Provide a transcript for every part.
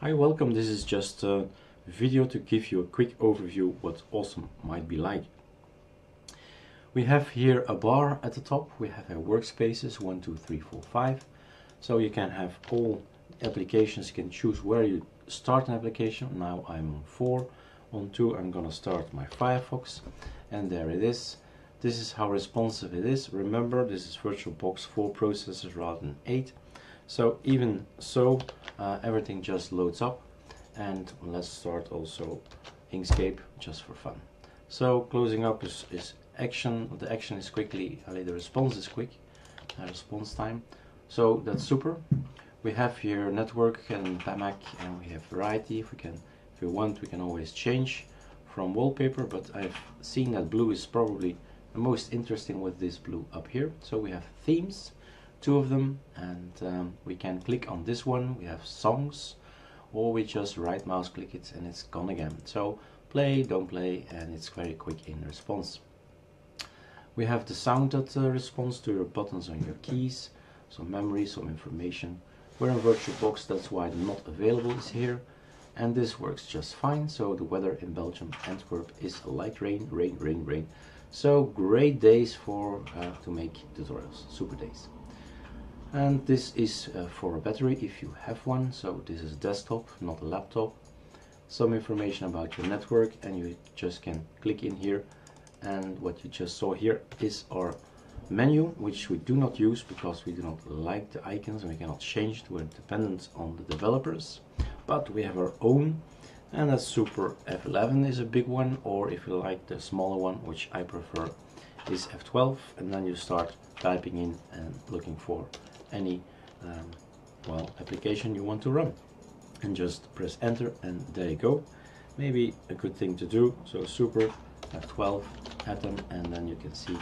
Hi, welcome. This is just a video to give you a quick overview what Awesome might be like. We have here a bar at the top. We have our workspaces, one, two, three, four, five. So you can have all applications. You can choose where you start an application. Now I'm on four. On two, I'm gonna start my Firefox. And there it is. This is how responsive it is. Remember, this is VirtualBox 4 processors rather than 8. So even so, uh, everything just loads up and let's start also Inkscape just for fun. So closing up is, is action, the action is quickly, uh, the response is quick, uh, response time. So that's super. We have here network and PAMAC and we have variety. If we can, if we want, we can always change from wallpaper, but I've seen that blue is probably the most interesting with this blue up here. So we have themes, two of them and um, we can click on this one. We have songs or we just right mouse click it and it's gone again. So play don't play and it's very quick in response. We have the sound that uh, responds to your buttons on your keys some memory some information. We're in VirtualBox that's why not available is here. And this works just fine. So the weather in Belgium Antwerp is light rain rain rain rain. So great days for uh, to make tutorials. Super days and this is uh, for a battery if you have one. So this is desktop not a laptop. Some information about your network and you just can click in here. And what you just saw here is our menu which we do not use because we do not like the icons and we cannot change it we're dependent on the developers. But we have our own and that super F11 is a big one or if you like the smaller one which I prefer is F12 and then you start typing in and looking for any um, well application you want to run. And just press enter and there you go. Maybe a good thing to do so super at 12 atom and then you can see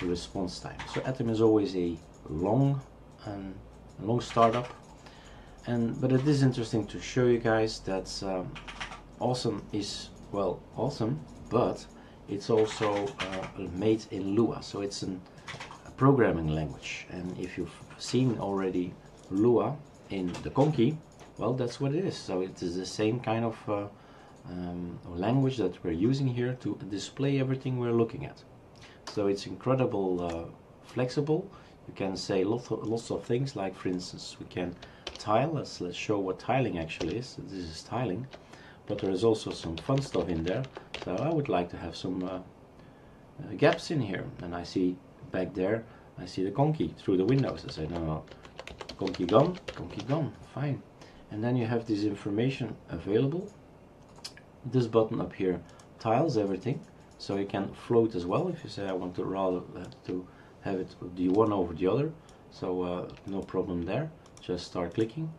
the response time. So atom is always a long and um, long startup. And but it is interesting to show you guys that um, awesome is well awesome but it's also uh, made in Lua. So it's an, programming language and if you've seen already Lua in the Conky, well, that's what it is. So it is the same kind of uh, um, language that we're using here to display everything we're looking at. So it's incredible uh, flexible. You can say lots of, lots of things, like for instance, we can tile. Let's let's show what tiling actually is. This is tiling, but there is also some fun stuff in there. So I would like to have some uh, gaps in here, and I see back there I see the Conky through the windows. I say, no, no, Conky gone, Conky gone, fine. And then you have this information available. This button up here tiles everything, so you can float as well if you say I want to rather uh, to have it the one over the other. So uh, no problem there. Just start clicking.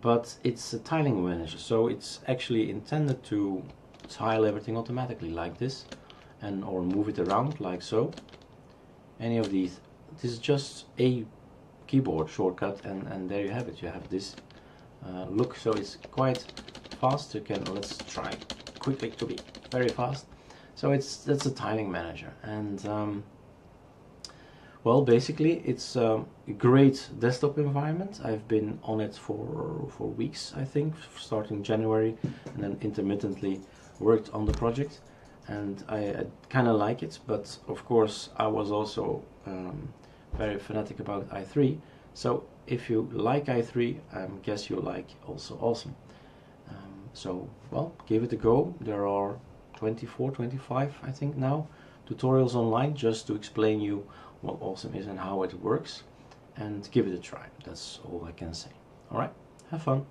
But it's a tiling manager, so it's actually intended to tile everything automatically like this, and or move it around like so any of these. This is just a keyboard shortcut and and there you have it. You have this uh, look so it's quite fast. You can let's try. Quickly to be very fast. So it's that's a tiling manager. And um, well basically it's a great desktop environment. I've been on it for for weeks I think starting January and then intermittently worked on the project and I, I kind of like it but of course I was also um, very fanatic about i3 so if you like i3 I guess you like also awesome. Um, so well give it a go. There are 24 25 I think now tutorials online just to explain you what awesome is and how it works and give it a try. That's all I can say. Alright have fun